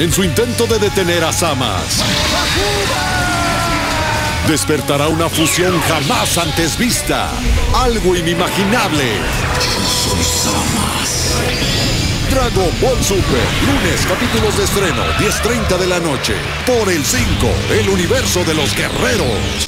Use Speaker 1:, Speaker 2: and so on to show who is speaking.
Speaker 1: en su intento de detener a Samas. Despertará una fusión jamás antes vista. Algo inimaginable.
Speaker 2: Soy Samas.
Speaker 1: Dragon Ball Super, lunes capítulos de estreno, 10.30 de la noche. Por el 5, el universo de los guerreros.